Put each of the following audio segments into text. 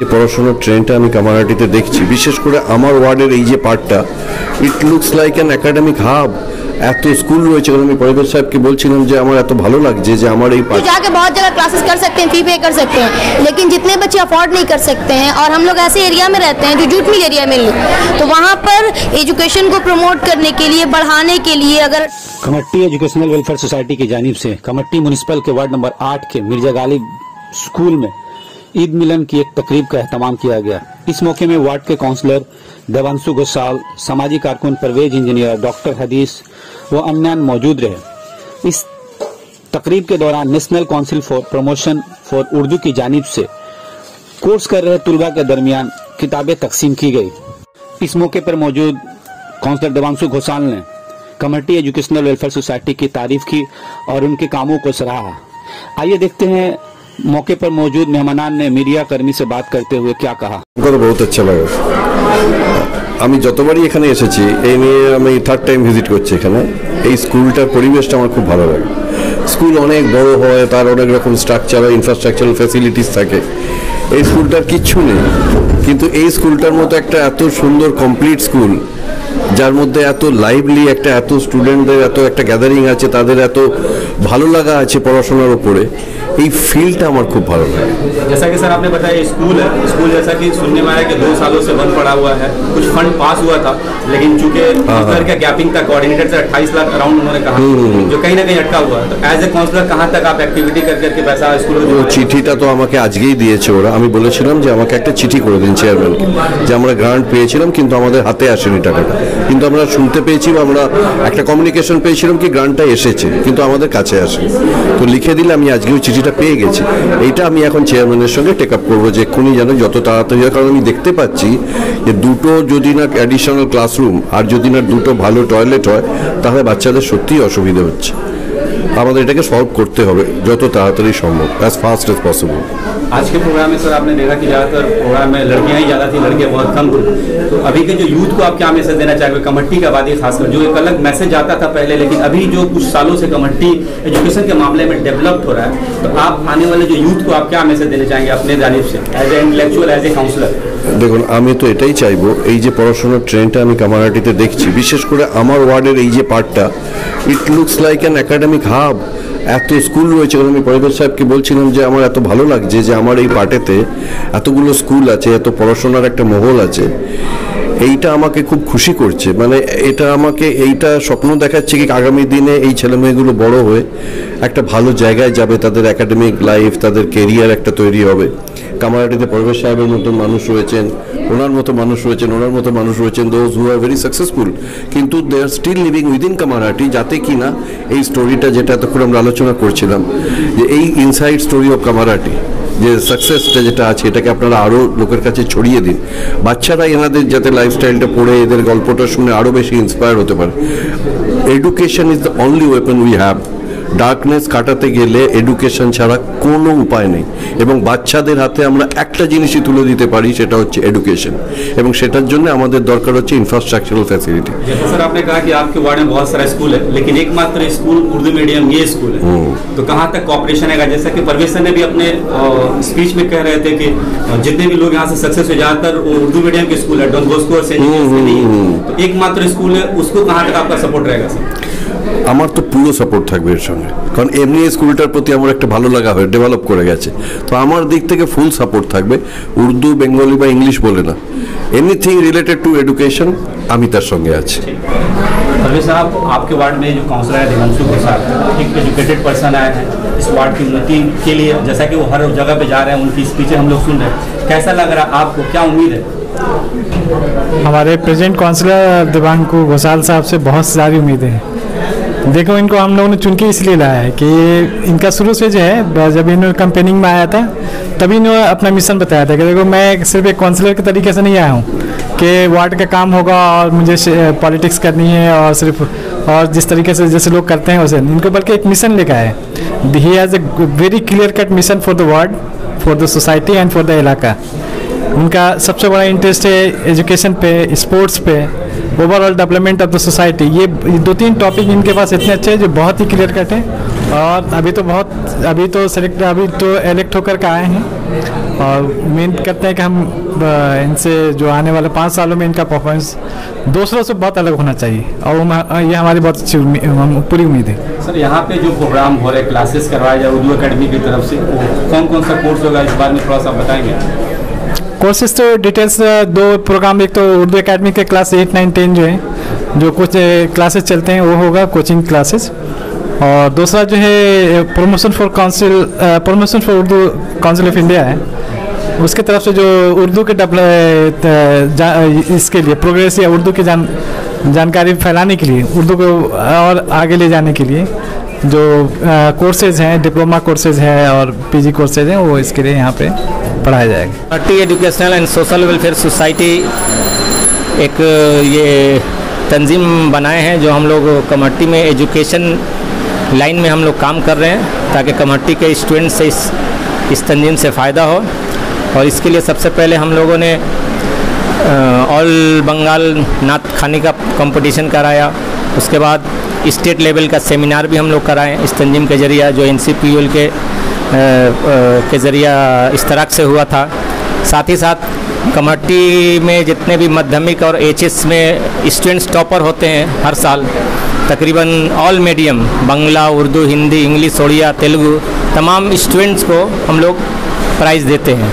যে পড়াশোনার ট্রেনটা আমি কামারহাটিতে দেখছি বিশেষ করে আমার ওয়ার্ডের এই যে পার্টটা it looks like an academic hub এত স্কুল রয়েছে কারণ আমি পরিবেশ সাহেবকে বলছিলাম যে আমার এত ভালো লাগছে যে আমার এই तो পার্ট जाके बहुत जगह क्लासेस कर सकते हैं फी पे कर सकते हैं लेकिन जितने बच्चे अफोर्ड नहीं कर सकते हैं और हम लोग ऐसे एरिया में रहते हैं जो जूट मिल एरिया में तो वहाँ पर एजुकेशन को प्रमोट करने के लिए बढ़ाने के लिए अगर कमट्टी एजुकेशनल वेलफेयर सोसाइटी की जानिब से कमट्टी म्यूनिसिपल के वार्ड नंबर आठ के मिर्जा गालिब स्कूल में ईद मिलन की एक तकरीब का अहतमाम किया गया। इस मौके में वार्ड के काउंसलर देवांशु घोषाल, सामाजिक कारकुन परवेज इंजीनियर डॉक्टर हदीस व अन्य मौजूद रहे। इस तकरीब के दौरान national council for promotion for Urdu की जानब से कोर्स कर रहे तुलबा के दरमियान किताबें तकसीम की गई। इस मौके पर मौजूद काउंसलर देवांशु घोषाल ने कमेटी एजुकेशनल वेलफेयर सोसाइटी की तारीफ़ की और उनके कामों को सराहा। आइए देखते हैं मौके पर मौजूद मेहमानान ने मीडिया कर्मी से बात करते हुए क्या कहा কথা বহুত আচ্ছা লাগে আমি যতবারই এখানে এসেছি এই নিয়ে আমি থার্ড টাইম ভিজিট করছি এখানে এই স্কুলটার পরিবেশটা আমার খুব ভালো লাগে স্কুল অনেক বড় হয় তার অনেক রকম স্ট্রাকচার ইনফ্রাস্ট্রাকচারাল ফ্যাসিলিটিস থাকে এই স্কুলটার কিচ্ছু নেই কিন্তু এই স্কুলটার মতো একটা এত সুন্দর কমপ্লিট স্কুল যার মধ্যে এত লাইভলি একটা এত স্টুডেন্টদের এত একটা গ্যাদারিং আছে তাদের এত ভালো লাগা আছে পড়াশোনার উপরে এই ফিলটা আমার খুব ভালো লাগে जैसा कि सर आपने बताया ये स्कूल है स्कूल जैसा कि सुनने में आया कि दो सालों से बंद पड़ा हुआ है कुछ फंड पास हुआ था लेकिन चूंकि काउंसलर का गैपिंग था कोऑर्डिनेटर से अट्ठाईस लाख अराउंड उन्होंने कहा जो कहीं ना कहीं अटका हुआ है तो एज ए काउंसलर कहाँ तक आप एक्टिविटी कर करके पैसा स्कूल ও চিঠিটা তো আমাকে আজকেই দিয়েছে ওরা আমি বলেছিলাম যে আমাকে একটা চিঠি করে দিন চেয়ারম্যানকে যে আমরা গ্রান্ট পেয়েছিলাম কিন্তু আমাদের হাতে আসেনি টাকাটা কিন্তু আমরা শুনতে পেয়েছি বা আমরা একটা কমিউনিকেশন পেয়েছিলাম কি গ্রান্টটা এসেছে, কিন্তু আমাদের কাছে আসে তো লিখে দিলে আমি আজকেও চিঠিটা পেয়ে গেছি। এইটা আমি এখন চেয়ারম্যানের সঙ্গে টেক আপ করব যে এক্ষুনি যেন যত তাড়াতাড়ি হয়, কারণ আমি দেখতে পাচ্ছি যে দুটো যদি না অ্যাডিশনাল ক্লাসরুম আর যদি না দুটো ভালো টয়লেট হয়, তাহলে বাচ্চাদের সত্যিই অসুবিধে হচ্ছে। আমাদের এটাকে সলভ করতে হবে যত তাড়াতাড়ি সম্ভব অ্যাজ ফাস্ট এজ পসিবল आज के प्रोग्राम में सर आपने देखा कि ज़्यादातर प्रोग्राम में लड़कियां ही ज़्यादा थी लड़के बहुत कम थे तो अभी के जो यूथ को आप क्या मैसेज देना चाहेंगे कमेटी का आबादी खासकर जो एक अलग मैसेज आता था पहले लेकिन अभी जो कुछ सालों से कमेटी एजुकेशन के मामले में डेवलप्ड हो रहा है तो आप आने वाले जो यूथ को आप क्या मैसेज देना चाहेंगे अपने जानिब से as a intellectual as a councillor দেখুন, আমি তো এটাই চাইব, এই যে পড়াশোনার ট্রেনটা আমি কামারহাটিতে দেখছি, বিশেষ করে আমার ওয়ার্ডের এই যে পার্টটা it looks like an academic hub এত স্কুল রয়েছে আমি পরিবেশ সাহেবকে বলছিলাম যে আমার এত ভালো লাগছে যে আমার এই পার্টেতে এতগুলো স্কুল আছে, এত পড়াশোনার একটা মহল আছে। এইটা আমাকে খুব খুশি করছে। মানে এটা আমাকে, এইটা স্বপ্ন দেখাচ্ছে কি আগামী দিনে এই ছেলেমেয়েগুলো বড় হয়ে একটা ভালো জায়গায় যাবে, তাদের একাডেমিক লাইফ তাদের কেরিয়ার একটা তৈরি হবে। কামারহাটিতে পরিবেশ সাহেবের মতন মানুষ রয়েছেন, ওনার মতো মানুষ রয়েছেন, ওনার মতো মানুষ রয়েছেন those who are very successful কিন্তু they are still living within Kamarhati যাতে কি না এই স্টোরিটা যেটা এতক্ষণ আমরা আলোচনা করছিলাম, যে এই ইনসাইড স্টোরি অফ কামারহাটি যে সাকসেসটা যেটা আছে, এটাকে আপনারা আরও লোকের কাছে ছড়িয়ে দিন। বাচ্চারা এনাদের যাতে লাইফস্টাইলটা পড়ে, এদের গল্পটা শুনে আরও বেশি ইন্সপায়ার হতে পারে। Education is the only weapon we have darkness কাটাতে গেলে এডুকেশন ছাড়া কোনো উপায় নেই এবং বাচ্চাদের হাতে আমরা একটা জিনিসই তুলে দিতে পারি সেটা হচ্ছে এডুকেশন এবং সেটার জন্য আমাদের দরকার হচ্ছে ইনফ্রাস্ট্রাকচারাল ফ্যাসিলিটি जैसे सर आपने कहा कि आपके वार्ड में बहुत सारा स्कूल है लेकिन एकमात्र स्कूल उर्दू मीडियम ये स्कूल है तो कहाँ तक कॉपरेशन है जैसा कि परवेश सर ने भी अपने स्पीच में कह रहे थे कि अ, जितने भी लोग यहाँ से सक्सेस हुए ज्यादातर वो उर्दू मीडियम के स्कूल है डॉन बॉस्को और सेंट जेवियर्स के नहीं है। तो एकमात्र स्कूल है उसको कहाँ तक आपका सपोर्ट रहेगा सर আমার তো পুরো সাপোর্ট থাকবে এর সঙ্গে কারণ এমনি এই স্কুলটার প্রতি আমার একটা ভালো লাগা হয়ে ডেভেলপ করে গেছে তো আমার দিক থেকে ফুল সাপোর্ট থাকবে উর্দু বেঙ্গলি বা ইংলিশ বলে না এনিথিং রিলেটেড টু এডুকেশন আমি তার সঙ্গে আছি परवेश साहब आपके वार्ड में जो काउंसलर है दिगंशु प्रसाद एक एजुकेटेड पर्सन आए हैं इस वार्ड की उन्नति के लिए जैसा कि वो हर जगह पे जा रहे हैं उनकी स्पीचें हम लोग सुन रहे हैं कैसा लग रहा है आपको क्या उम्मीद है हमारे प्रेजेंट काउंसलर दिवांकु घोषाल साहब से बहुत सारी उम्मीदें हैं देखो, इनको हम लोगों ने चुन के इसलिए लाया है कि इनका शुरू से जो है जब इन्होंने कंपेनिंग में आया था, तभी इन्होंने अपना मिशन बताया था कि देखो, मैं सिर्फ़ एक काउंसलर के तरीके से नहीं आया हूँ कि वार्ड का काम होगा और मुझे पॉलिटिक्स करनी है और सिर्फ़, और जिस तरीके से जैसे लोग करते हैं वैसे। इनको बल्कि एक मिशन लेकर आए ही। Has a very clear cut mission for the ward for the society and for the इलाका। उनका सबसे बड़ा इंटरेस्ट है एजुकेशन पे स्पोर्ट्स पे। Overall development of the society ये दो तीन टॉपिक इनके पास इतने अच्छे हैं जो बहुत ही क्लियर कट है। और अभी तो बहुत, अभी तो सेलेक्ट अभी तो इलेक्ट होकर के आए हैं। और उम्मीद करते हैं कि हम इनसे जो आने वाले पाँच सालों में इनका परफॉर्मेंस दूसरों से बहुत अलग होना चाहिए। और ये हमारी बहुत अच्छी उम्मीद पूरी उम्मीद है। सर, यहाँ पे जो प्रोग्राम हो रहे क्लासेस करवाए जाए उर्दू अकेडमी की तरफ़ से कौन कौन सा कोर्स होगा, इस बारे में थोड़ा सा बताएँगे? कोर्सेज तो डिटेल्स दो प्रोग्राम एक तो उर्दू एकेडमी के क्लास एट नाइन टेन जो है जो कुछ क्लासेस चलते हैं वो होगा कोचिंग क्लासेस और दूसरा जो है promotion for council promotion for Urdu council of India है। उसके तरफ़ से जो उर्दू के जा, इसके लिए प्रोग्रेस या उर्दू की जान जानकारी फैलाने के लिए उर्दू को और आगे ले जाने के लिए जो कोर्सेज हैं डिप्लोमा कोर्सेज हैं और पीजी कोर्सेज हैं, वो इसके लिए यहाँ पे पढ़ाया जाएगा। Party educational and social welfare society एक, ये तंजीम बनाए हैं जो हम लोग कमट्टी में एजुकेशन लाइन में हम लोग काम कर रहे हैं, ताकि कमट्टी के स्टूडेंट्स से इस इस तंजीम से फ़ायदा हो। और इसके लिए सबसे पहले हम लोगों ने ऑल बंगाल नात खाने का कंपटीशन कराया। उसके बाद स्टेट लेवल का सेमिनार भी हम लोग कराएँ। इस तंजीम के ज़रिए जो एन के अ, अ, के ज़रिए इश्तराक से हुआ था। साथ ही साथ कमेटी में जितने भी माध्यमिक और एचएस में स्टूडेंट्स टॉपर होते हैं हर साल तकरीबन all medium Bangla Urdu Hindi English Oriya Telugu तमाम स्टूडेंट्स को हम लोग प्राइज़ देते हैं।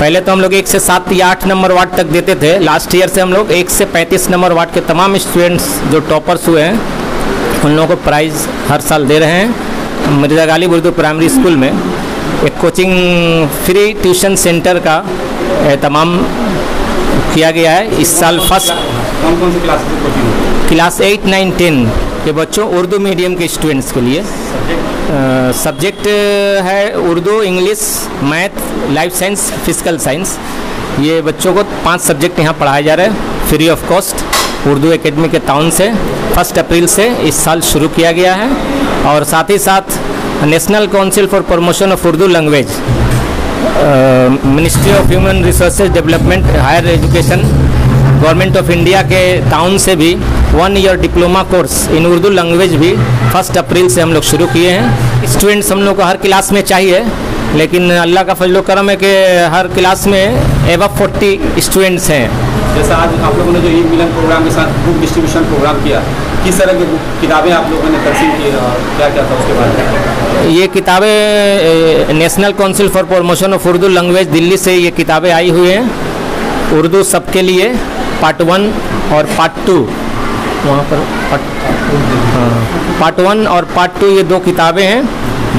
पहले तो हम लोग एक से सात या आठ नंबर वार्ड तक देते थे। लास्ट ईयर से हम लोग एक से पैंतीस नंबर वार्ड के तमाम स्टूडेंट्स जो टॉपर्स हुए हैं उन लोगों को प्राइज़ हर साल दे रहे हैं। मिर्ज़ा गालिब उर्दू प्राइमरी स्कूल में। एक कोचिंग फ्री ट्यूशन सेंटर का तमाम किया गया है। इस साल फ़र्स्ट कौन कौन सी क्लासेस की कोचिंग होगी क्लास एट नाइन टेन के बच्चों उर्दू मीडियम के स्टूडेंट्स के लिए। सब्जेक्ट है Urdu English math life science physical science. ये बच्चों को पाँच सब्जेक्ट यहाँ पढ़ाए जा रहे हैं। Free of cost. Urdu academy के ताउन से, फ़र्स्ट अप्रैल से इस साल शुरू किया गया है। और साथ ही साथ national council for promotion of Urdu language ministry of human resources development, higher education, government of India के ताउन से भी one year diploma course in Urdu language भी फ़र्स्ट अप्रैल से हम लोग शुरू किए हैं। स्टूडेंट्स हम लोग को हर क्लास में चाहिए, लेकिन अल्लाह का फजल करम है कि हर क्लास में एवब फोर्टी स्टूडेंट्स हैं। जैसा आज आप लोगों ने जो ईद मिलन प्रोग्राम के साथ बुक डिस्ट्रीब्यूशन प्रोग्राम किया, किस तरह की किताबें आप लोगों ने तकसीम की क्या क्या था उसके बारे में ये किताबें national council for promotion of Urdu language Delhi से ये किताबें आई हुई हैं। उर्दू सबके लिए पार्ट वन और पार्ट टू वहाँ पर पार्ट पार्ट वन और पार्ट टू ये दो किताबें हैं,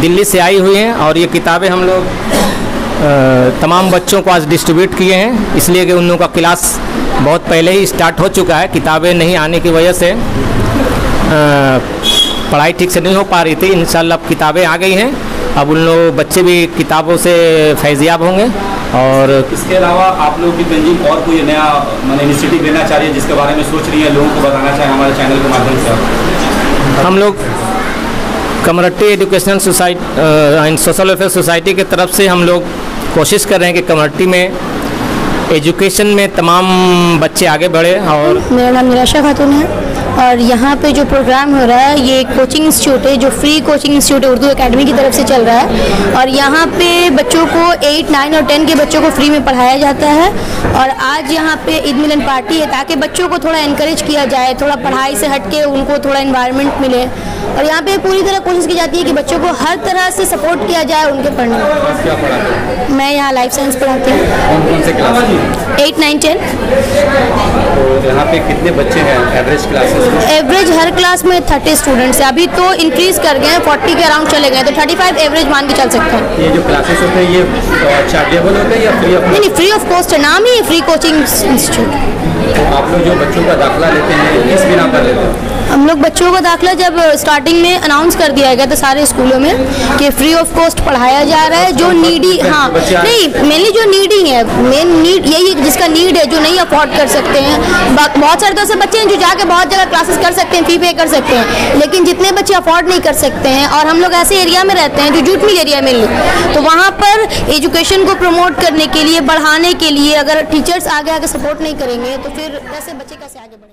दिल्ली से आई हुई हैं, और ये किताबें हम लोग तमाम बच्चों को आज डिस्ट्रीब्यूट किए हैं इसलिए कि उन लोगों का क्लास बहुत पहले ही स्टार्ट हो चुका है किताबें नहीं आने की वजह से। पढ़ाई ठीक से नहीं हो पा रही थी इन अब किताबें आ गई हैं। अब उन लोग बच्चे भी किताबों से फैजियाब होंगे और इसके अलावा आप लोग की तंजीम और कोई नया मैंने इनिशिएटिव लेना चाह रही है जिसके बारे में सोच रही है लोगों को बताना चाहें हमारे चैनल के माध्यम से हम लोग Kamarhati education society and social welfare society की तरफ़ से हम लोग कोशिश कर रहे हैं कि कमरट्टी में एजुकेशन में तमाम बच्चे आगे बढ़े और मेरा नाम निराशा खातून है। और यहाँ पे जो प्रोग्राम हो रहा है ये एक कोचिंग इंस्टीट्यूट है जो फ्री कोचिंग इंस्टीट्यूट है उर्दू एकेडमी की तरफ़ से चल रहा है। और यहाँ पे बच्चों को एट नाइन और टेन के बच्चों को फ्री में पढ़ाया जाता है। और आज यहाँ पे ईद मिलन पार्टी है ताकि बच्चों को थोड़ा इनक्रेज किया जाए थोड़ा पढ़ाई से हट के उनको थोड़ा इन्वायरमेंट मिले। और यहाँ पे पूरी तरह कोशिश की जाती है कि बच्चों को हर तरह से सपोर्ट किया जाए उनके पढ़ने में। मैं यहाँ लाइफ साइंस पढ़ाती हूँ। एट नाइन टेन तो यहाँ पे कितने बच्चे हैं? एवरेज क्लासेस एवरेज हर क्लास में थर्टी स्टूडेंट्स है। अभी तो इंक्रीज कर गए हैं फोर्टी के अराउंड चले गए तो थर्टी फाइव एवरेज मान के चल सकते हैं। ये जो क्लासेस होते हैं ये चार्जेबल होते हैं या फ्री ऑफ़ नहीं नहीं फ्री ऑफ़ कॉस्ट है। नाम ही फ्री कोचिंग इंस्टीट्यूट तो आप लोग जो बच्चों का दाखिला लेते हैं किस बिना पर लेते हैं? हम लोग बच्चों का दाखिला जब स्टार्टिंग में अनाउंस कर दिया गया था सारे स्कूलों में कि फ्री ऑफ़ कॉस्ट पढ़ाया जा रहा है जो नीडी हाँ नहीं मेनली जो नीडी है मेन नीड यही है जिसका नीड है जो नहीं अफोर्ड कर सकते हैं। बहुत सारे तो ऐसे बच्चे हैं जो जाके बहुत जगह क्लासेस कर सकते हैं फ़ी पे कर सकते हैं लेकिन जितने बच्चे अफोर्ड नहीं कर सकते हैं और हम लोग ऐसे एरिया में रहते हैं जो जूट मिल एरिया में तो वहाँ पर एजुकेशन को प्रमोट करने के लिए बढ़ाने के लिए अगर टीचर्स आगे आगे सपोर्ट नहीं करेंगे तो फिर कैसे बच्चे कैसे आगे बढ़ेंगे?